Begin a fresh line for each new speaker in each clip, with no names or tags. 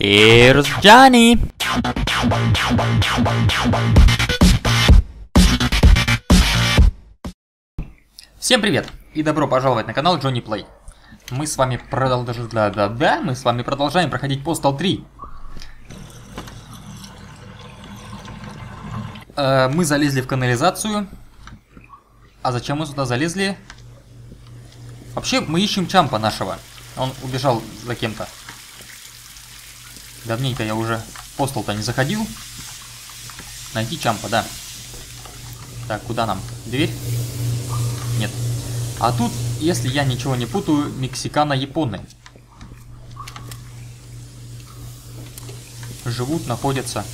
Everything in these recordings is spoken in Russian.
Here's Johnny. Всем привет и добро пожаловать на канал Джонни Плей. Мы с вами продолжаем, да, да, да, мы с вами продолжаем проходить Postal 3. Э, мы залезли в канализацию. А зачем мы сюда залезли? Вообще, мы ищем Чампа нашего. Он убежал за кем-то. Давненько я уже в Postal-то не заходил. Найти Чампа, да. Так, куда нам? Дверь? Нет. А тут, если я ничего не путаю, мексикано-японы. Живут, находятся.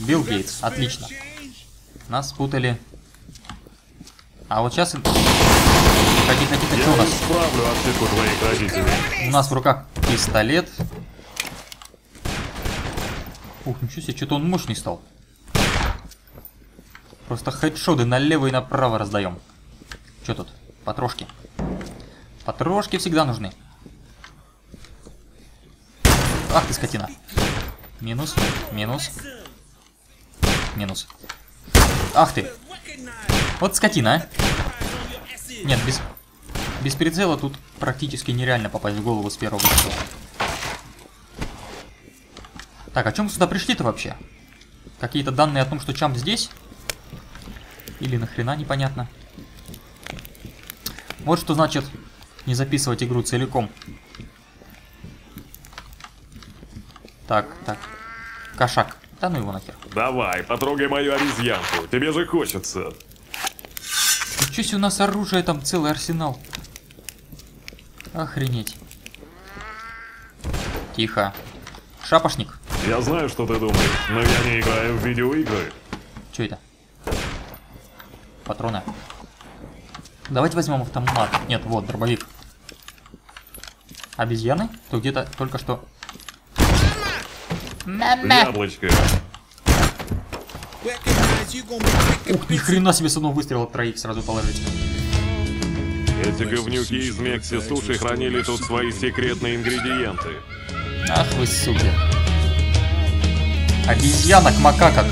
Билл Гейтс, отлично. Нас спутали. А вот сейчас... Ходи, ходи, ходи, что у нас?
Справлю ошибку твоих родителей.
У нас в руках пистолет. Ух, ничего себе, что-то он мощный стал. Просто хедшоты налево и направо раздаем. Что тут? Потрошки. Потрошки всегда нужны. Ах ты скотина. Минус, минус. Минус. Ах ты. Вот скотина, а. Нет, без, без прицела тут практически нереально попасть в голову с первого выстрела. Так, о чем сюда пришли-то вообще? Какие-то данные о том, что Чамп здесь? Или нахрена непонятно? Вот что значит не записывать игру целиком. Так, так. Кошак. Да ну его нахер.
Давай, потрогай мою обезьянку. Тебе же хочется.
Ничего себе у нас оружие там целый арсенал. Охренеть. Тихо. Шапошник.
Я знаю, что ты думаешь, но я не играю в видеоигры.
Что это? Патроны. Давайте возьмем автомат. Нет, вот, дробовик. Обезьяны? То где-то только что... Мама!
Яблочко.
Ух, ни хрена себе с одного выстрела троих сразу положить.
Эти говнюки из Мекси Суши хранили тут свои секретные ингредиенты.
Ах вы суки. Обезьянок, макакок.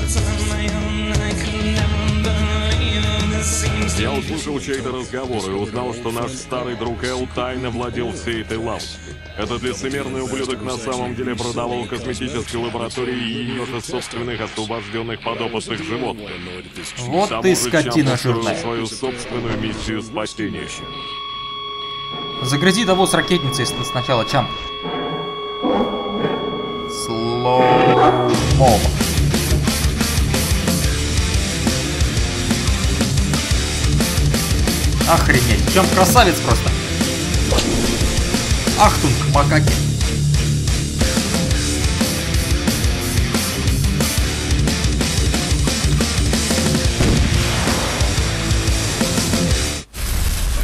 Я услышал чей-то разговор и узнал, что наш старый друг Эл тайно владел всей этой лавочкой. Этот лицемерный ублюдок на самом деле продавал косметической лаборатории из собственных освобожденных подопытных животных.
Вот
тому
ты скотина жирная.
свою собственную миссию спасения.
Загрызи того с ракетницей сначала, Чамп. Slow-mo. Охренеть, Чамп красавец просто. Ахтунг, макаки.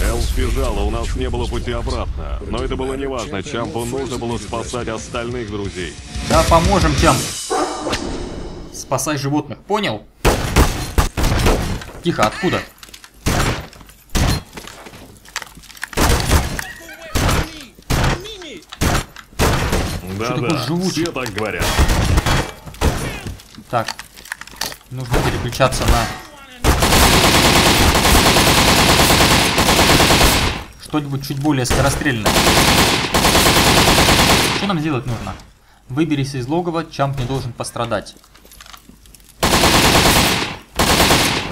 Эл сбежала, у нас не было пути обратно. Но это было неважно, Чампу нужно было спасать остальных друзей.
Да, поможем, Чамп. Спасай животных, понял? Тихо, откуда? Такой
Да-да,
живучий?
все так говорят.
Так, нужно переключаться на... Что-нибудь чуть более скорострельное. Что нам сделать нужно? Выберись из логова, Чамп не должен пострадать.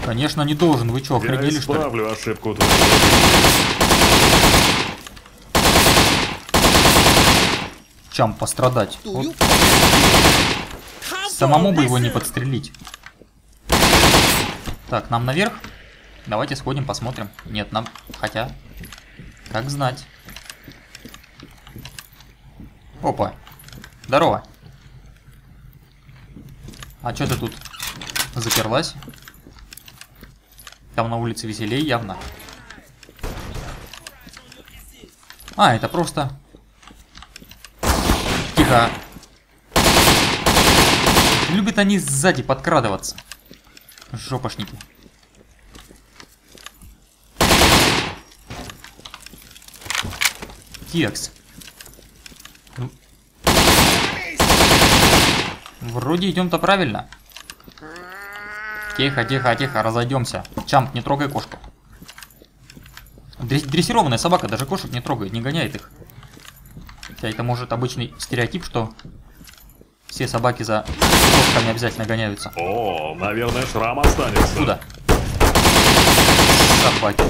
Конечно, не должен. Вы что,
Я
охренели что ли?
исправлю ошибку твою.
Чамп пострадать. Вот. Самому бы его не подстрелить. Так, нам наверх? Давайте сходим, посмотрим. Нет, нам... Хотя... Как знать. Опа. Здорово. А что ты тут заперлась? Там на улице веселей явно. А, это просто... Тихо. Любят они сзади подкрадываться. Жопошники. Текс. Вроде идем-то правильно. Тихо, тихо, тихо, разойдемся. Чамп, не трогай кошку. Дрессированная собака даже кошек не трогает, не гоняет их. Хотя это может обычный стереотип, что все собаки за кошками обязательно гоняются.
О, наверное, шрам останется.
Куда? Собаки.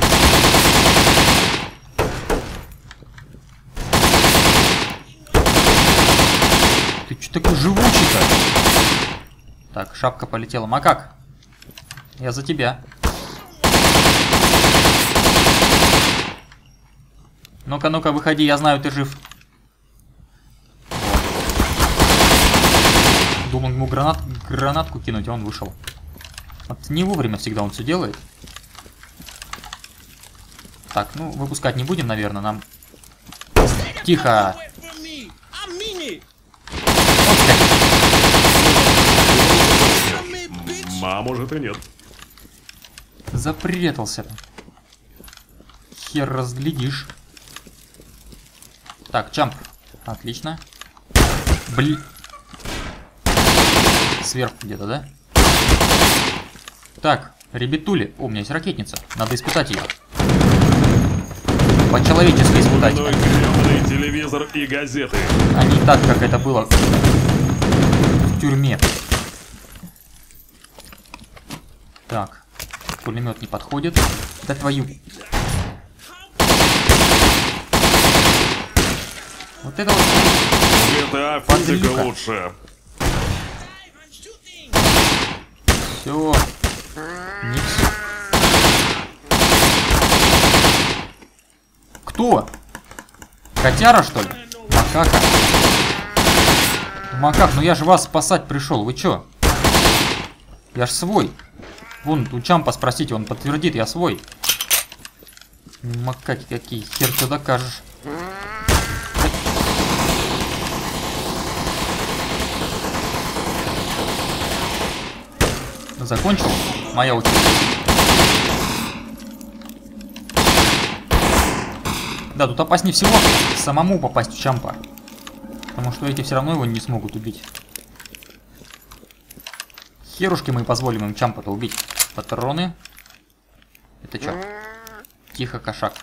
Ты что такой живучий-то? Так, шапка полетела. Макак, я за тебя. Ну-ка, ну-ка, выходи, я знаю, ты жив. Думал ему гранат, гранатку кинуть, а он вышел. Вот не вовремя всегда он все делает. Так, ну, выпускать не будем, наверное, нам... Тихо!
А может и нет.
Запрятался. Хер разглядишь. Так, чамп. Отлично. Бли... Сверху где-то, да? Так, ребятули. О, у меня есть ракетница. Надо испытать ее. По-человечески испытать.
Мной телевизор и газеты.
А не так, как это было в тюрьме. Так, пулемет не подходит. Да твою. Вот это вот.
GTA физика
Подлюка.
лучше.
Все. Не все. Кто? Котяра, что ли? Макака. Макак, ну я же вас спасать пришел. Вы чё? Я ж свой. Вон, у Чампа спросите, он подтвердит, я свой. Макаки какие, хер что докажешь. Закончил? Моя очередь. Да, тут опаснее всего самому попасть в Чампа. Потому что эти все равно его не смогут убить. Херушки мы позволим им Чампа-то убить. Патроны. Это что? Тихо, кошак.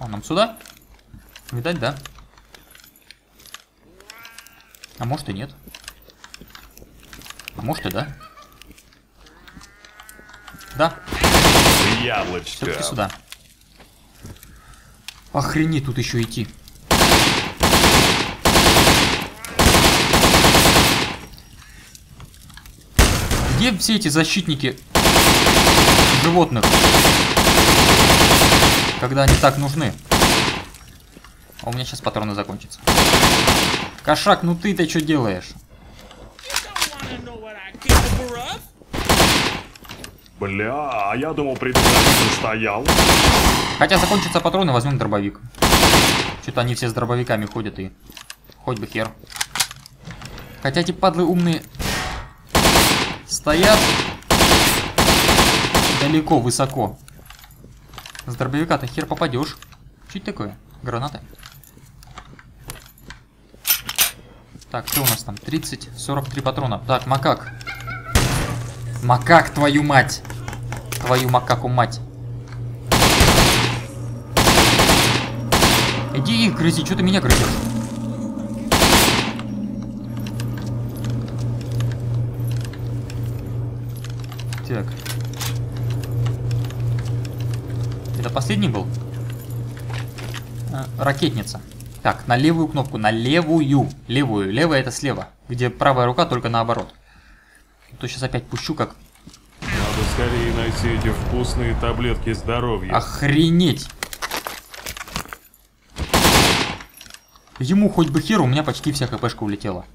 Он нам сюда? Видать, да. А может и нет. А может и да. Да,
Яблочко.
все-таки сюда. Охренеть тут еще идти. Где все эти защитники животных? Когда они так нужны? А у меня сейчас патроны закончатся. Кошак, ну ты-то что делаешь?
Бля, а я думал, председатель стоял.
Хотя закончатся патроны, возьмем дробовик. Что-то они все с дробовиками ходят и... Хоть бы хер. Хотя эти падлы умные... Стоят... Далеко, высоко. С дробовика-то хер попадешь. Это такое? Гранаты? Так, что у нас там? 30, 43 патрона. Так, макак. Макак, твою мать! Твою макаку мать. Иди их грызи, что ты меня грызешь? Так. Это последний был? А, ракетница. Так, на левую кнопку, на левую. Левую. Левая это слева. Где правая рука только наоборот. А То сейчас опять пущу как...
Скорее найти эти вкусные таблетки здоровья.
Охренеть! Ему хоть бы хер, у меня почти вся хпшка улетела.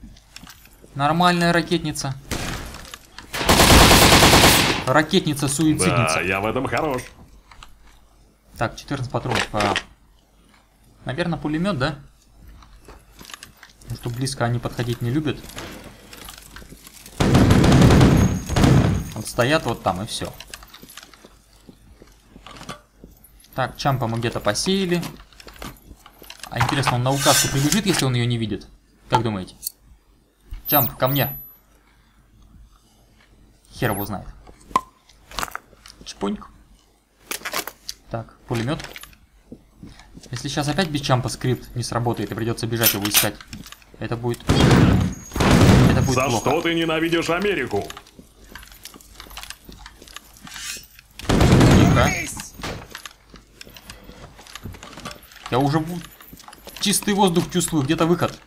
Нормальная ракетница. Ракетница-суицидница.
Да, я в этом хорош.
Так, 14 патронов. А, наверное, пулемет, да? Потому что близко они подходить не любят. Вот стоят вот там и все. Так, чампа мы где-то посеяли. А интересно, он на указку прибежит, если он ее не видит? Как думаете? Джамп, ко мне. Хер его знает. Чпоньк. Так, пулемет. Если сейчас опять без чампа скрипт не сработает и придется бежать его искать, это будет... Это будет
За
плохо.
что ты ненавидишь Америку?
Я уже чистый воздух чувствую, где-то выход.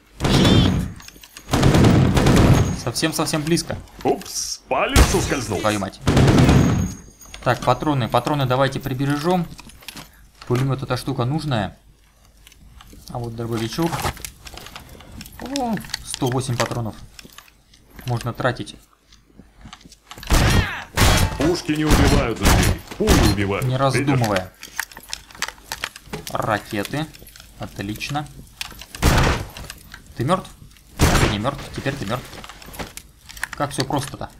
Совсем-совсем близко,
Упс, палец соскользнул.
твою мать. Так, патроны. Патроны давайте прибережем. Пулемет эта штука нужная. А вот дробовичок. О, 108 патронов. Можно тратить.
Пушки не убивают людей, пули убивают.
Не раздумывая. Ракеты. Отлично. Ты мертв? Ты не мертв, теперь ты мертв. Как все просто-то.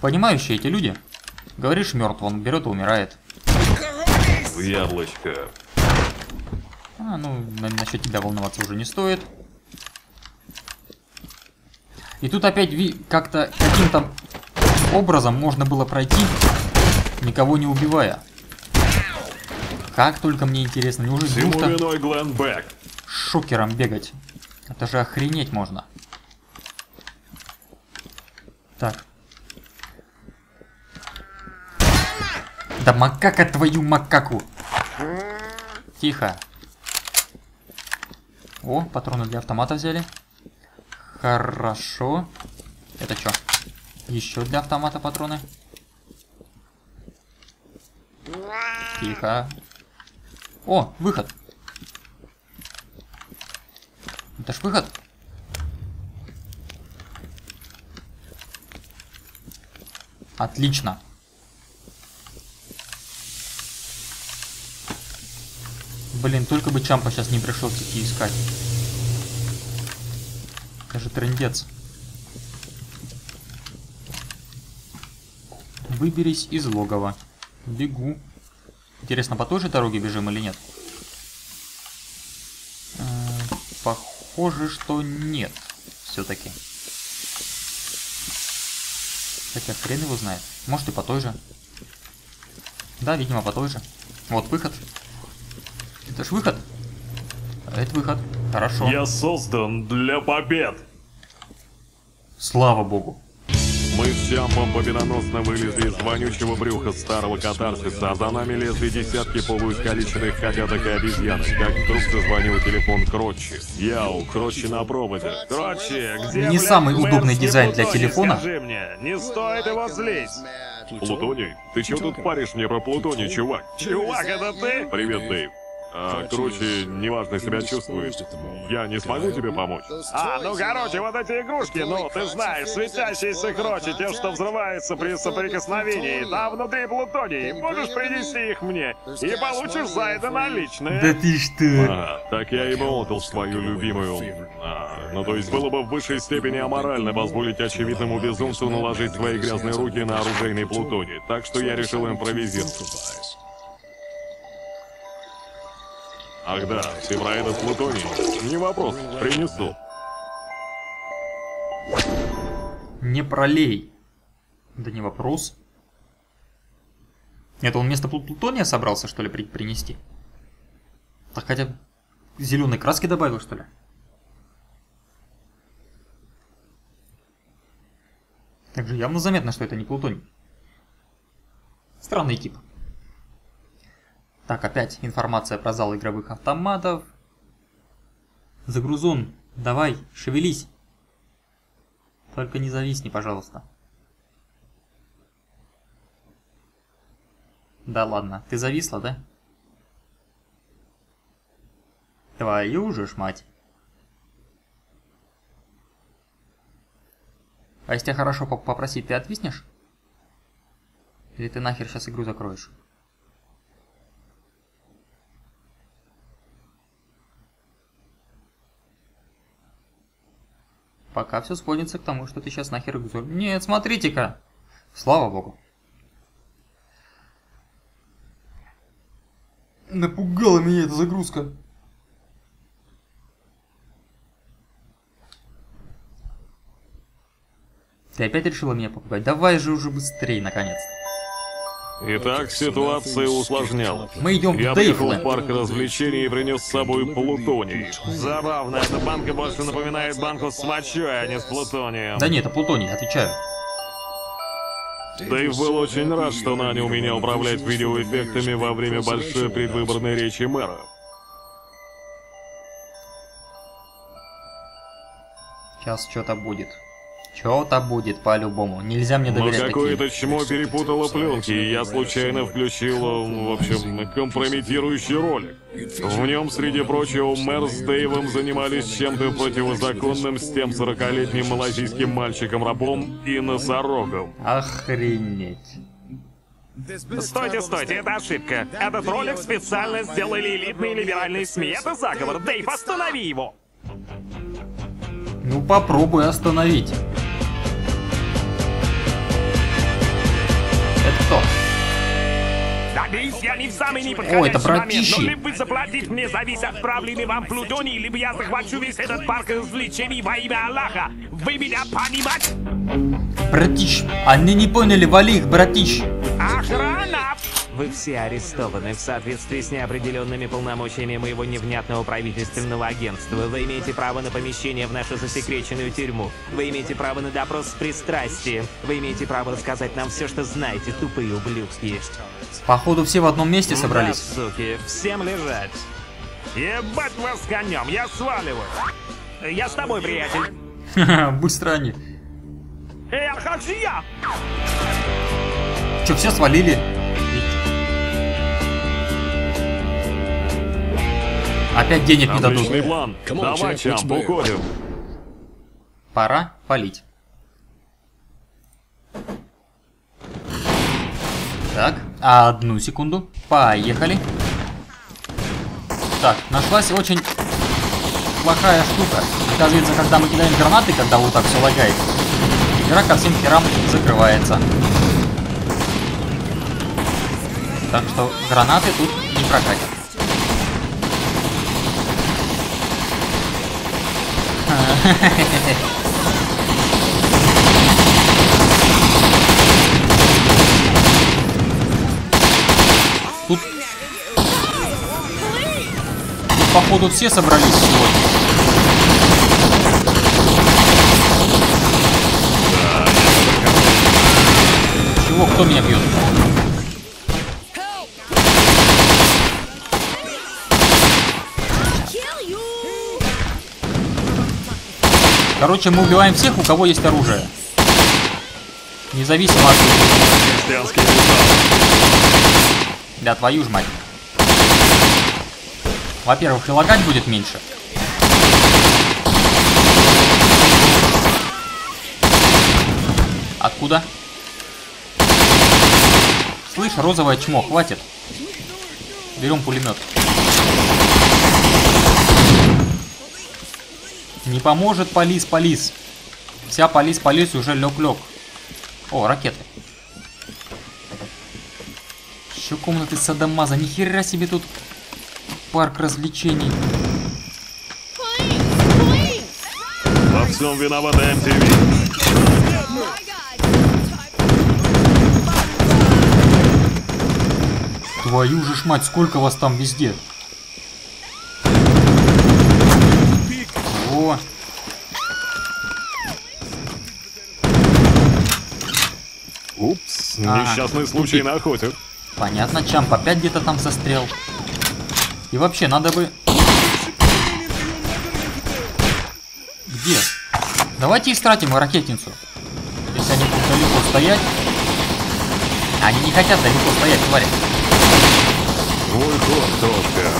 Понимающие эти люди. Говоришь мертв, он берет и умирает.
В яблочко.
А, ну, на- насчет тебя волноваться уже не стоит. И тут опять как-то каким-то образом можно было пройти, никого не убивая. Как только мне интересно, неужели
Всему
двух-то
виной Глен Бек.
шокером бегать? Это же охренеть можно. Так. Да макака твою макаку! Тихо. О, патроны для автомата взяли. Хорошо. Это что? Еще для автомата патроны. Тихо. О, выход. Это ж выход. Отлично. Блин, только бы Чампа сейчас не пришел идти искать. Это же трендец. Выберись из логова. Бегу. Интересно, по той же дороге бежим или нет? Э, Похоже, что нет. Все-таки. Хотя хрен его знает. Может и по той же. Да, видимо, по той же. Вот выход. Это ж выход. Это выход. Хорошо.
Я создан для побед.
Слава богу.
Чампом победоносно вылезли из вонючего брюха старого катарсиса, а за нами лезли десятки полуискалеченных котяток и обезьянок. Как вдруг зазвонил телефон Кротчи. Яу, Кротчи на проводе. Кротчи, где,
Не самый удобный дизайн для телефона.
Скажи мне, не стоит его злить. Плутоний? Ты чё тут паришь мне про Плутоний, чувак? Чувак, это ты? Привет, Дэйв. А, короче, неважно себя чувствует. Я не смогу тебе помочь. А, ну короче, вот эти игрушки, ну, ты знаешь, светящиеся крочи, те, что взрываются при соприкосновении, там внутри плутоний. Можешь принести их мне, и получишь за это наличные.
ты что?
Ага, так я и молотил свою любимую. А, ну то есть было бы в высшей степени аморально позволить очевидному безумцу наложить свои грязные руки на оружейный плутоний. Так что я решил импровизировать. Ах да, ты про этот плутоний? Не вопрос, принесу.
Не пролей. Да не вопрос. Это он вместо плу- плутония собрался, что ли, при- принести? Так хотя зеленой краски добавил, что ли? Так же явно заметно, что это не плутоний. Странный тип. Так, опять информация про зал игровых автоматов. Загрузун, давай, шевелись. Только не зависни, пожалуйста. Да ладно, ты зависла, да? Твою же ж мать. А если хорошо поп- попросить, ты отвиснешь? Или ты нахер сейчас игру закроешь? пока все сходится к тому, что ты сейчас нахер экзор... Нет, смотрите-ка! Слава богу. Напугала меня эта загрузка. Ты опять решила меня попугать? Давай же уже быстрее, наконец-то.
Итак, ситуация усложнялась.
Мы идем
Я приехал в парк развлечений и принес с собой плутоний. Забавно, эта банка больше напоминает банку с мочой, а не с плутонием.
Да нет, это Плутоний, отвечаю.
Дэйв был очень рад, что нанял меня управлять видеоэффектами во время большой предвыборной речи мэра.
Сейчас что-то будет. Что-то будет по-любому. Нельзя мне
Но
доверять
какое-то
таким.
чмо перепутало пленки, и я случайно включил, м, в общем, компрометирующий ролик. В нем, среди прочего, мэр с Дэйвом занимались чем-то противозаконным с тем 40-летним малазийским мальчиком-рабом и носорогом.
Охренеть.
Стойте, стойте, это ошибка. Этот ролик специально сделали элитные либеральные СМИ. Это заговор. Дэйв, останови его!
Ну попробуй остановить.
Не в самый неподходящий
О, это
момент, но либо вы заплатите мне за весь отправленный вам плутоний, либо я захвачу весь этот парк развлечений во имя Аллаха. Вы меня понимаете?
Братиш. Они не поняли, вали их, братиш.
Вы все арестованы в соответствии с неопределенными полномочиями моего невнятного правительственного агентства. Вы имеете право на помещение в нашу засекреченную тюрьму. Вы имеете право на допрос с пристрастием. Вы имеете право рассказать нам все, что знаете, тупые ублюдки.
Походу все в одном месте собрались.
Да, суки, всем лежать. Ебать вас конем, я сваливаю. Я с тобой, приятель.
Быстро они.
А как же я?
Че, все свалили? Опять денег не дадут.
План. Давай, Чамп, уходим.
Пора палить. Так, одну секунду. Поехали. Так, нашлась очень плохая штука. Оказывается, когда мы кидаем гранаты, когда вот так все лагает, игра ко всем херам закрывается. Так что гранаты тут не прокатят. Тут... Тут, походу, все собрались сегодня. Чего? Кто меня бьет? Короче, мы убиваем всех, у кого есть оружие. Независимо от...
Христианский.
Да твою ж мать. Во-первых, и лагать будет меньше. Откуда? Слышь, розовое чмо, хватит. Берем пулемет. Не поможет полис, полис. Вся полис, полис уже лег-лег. О, ракеты. Еще комнаты Садамаза. Нихера себе тут парк развлечений.
Во всем виновата MTV.
Твою же ж мать, сколько вас там везде? О,
Упс,
Ага.
Несчастный случай на охоте.
понятно, Чамп опять где-то там застрял. И вообще, надо бы... Где? Давайте истратим ракетницу. Если они будут далеко стоять... Они не хотят далеко стоять, твари.
Твой ход, Тоска.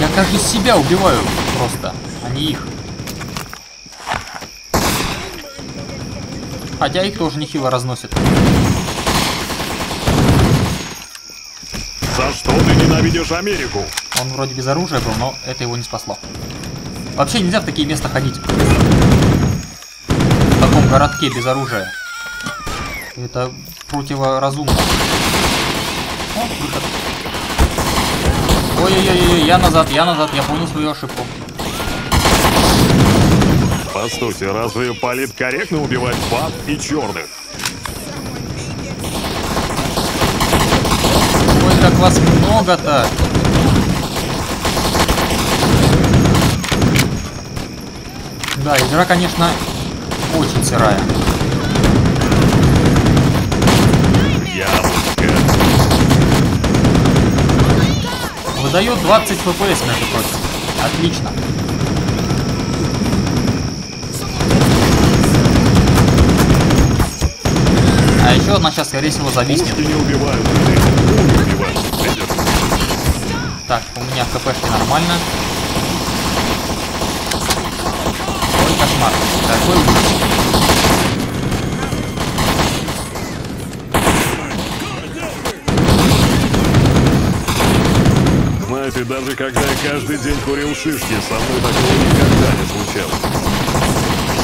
Я, кажется, себя убиваю просто, а не их. Хотя их тоже нехило разносят.
За что ты ненавидишь Америку?
Он вроде без оружия был, но это его не спасло. Вообще нельзя в такие места ходить. В таком городке без оружия. Это противоразумно. О, выход. Ой-ой-ой, я назад, я назад, я понял свою ошибку.
Постойте, разве политкорректно убивать баб и черных?
Ой, как вас много-то. Да, игра, конечно, очень сырая.
Яблочко.
Выдает 20 FPS, между прочим. Отлично. Еще она сейчас, скорее всего, зависнет.
Не убивают убивают.
Так, у меня хпшки нормально. Ой, кошмар. Ужас.
Знаете, даже когда я каждый день курил шишки, со мной такого никогда не случалось.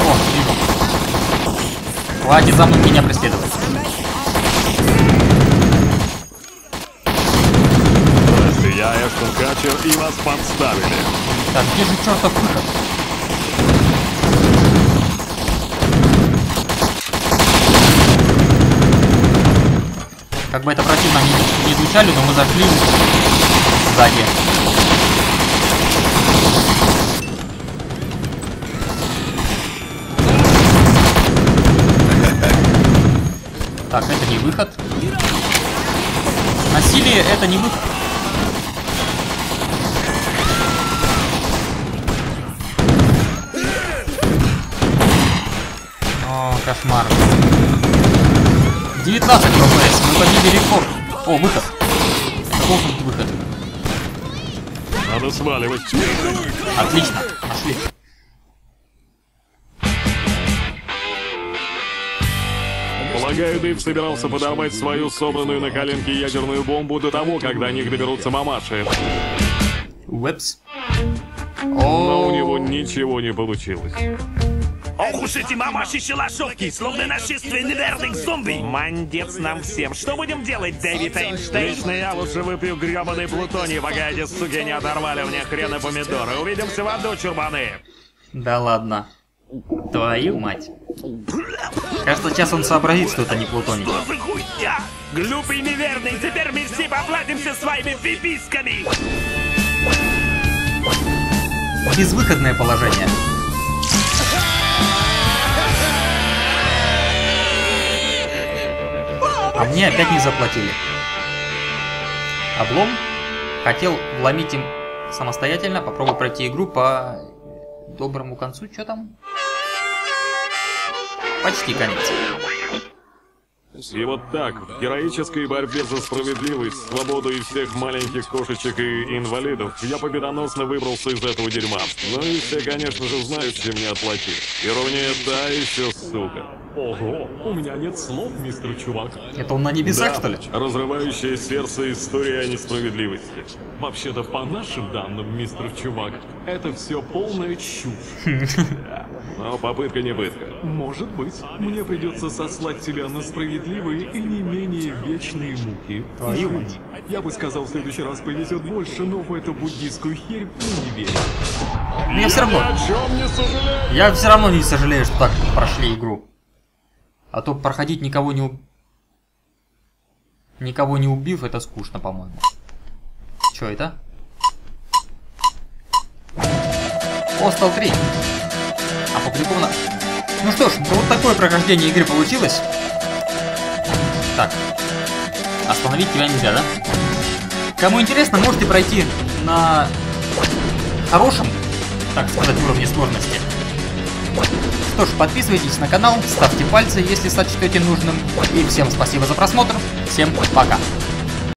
О, вижу. Хватит за мной меня преследовать.
Я Эштон Качер, и вас подставили.
Так, где же чертов выход? Как бы это противно не, не звучали, но мы зашли сзади. Так, это не выход. Насилие это не выход. О, кошмар. 19 FPS, мы побили рекорд. О, выход. Это должен быть выход.
Надо сваливать.
Отлично, нашли.
Дэйв собирался подорвать свою собранную на коленке ядерную бомбу до того, как до них доберутся мамаши.
Уэпс.
Но у
О,
него ничего не получилось.
Ох уж эти мамаши шалашовки, словно нашествие неверных зомби.
Мандец нам всем. Что будем делать, Дэвид Эйнштейн?
Лично я лучше выпью гребаный плутоний, пока эти суки не оторвали мне хрен и помидоры. Увидимся в аду, чурбаны.
да ладно. Твою мать. Кажется, сейчас он сообразит, что это не плутоний.
Что за хуйня? Глупый неверный, теперь мы все поплатимся своими пиписками.
Безвыходное положение. А мне опять не заплатили. Облом хотел вломить им самостоятельно, попробую пройти игру по доброму концу. Что там? Почти конец.
И вот так, в героической борьбе за справедливость, свободу и всех маленьких кошечек и инвалидов, я победоносно выбрался из этого дерьма. Ну и все, конечно же, знают, чем мне отплатить. Ирония та еще сука.
Ого, у меня нет слов, мистер чувак.
Это он на небесах,
Да,
что ли?
разрывающая сердце история о несправедливости.
Вообще-то, по нашим данным, мистер чувак, это все полная чушь.
Но попытка не пытка.
Может быть, мне придется сослать тебя на справедливые и не менее вечные муки.
Твою мать.
Я бы сказал, в следующий раз повезет больше, но в эту буддийскую херь мы не верим.
Но я все равно.
Не?
Я все равно не сожалею, что так прошли игру. А то проходить никого не уб... Никого не убив, это скучно, по-моему. Что это? Postal 3. Опубликовано. Ну что ж, вот такое прохождение игры получилось. Так. Остановить тебя нельзя, да? Кому интересно, можете пройти на хорошем, так сказать, уровне сложности. Что ж, подписывайтесь на канал, ставьте пальцы, если сочтете нужным. И всем спасибо за просмотр. Всем пока.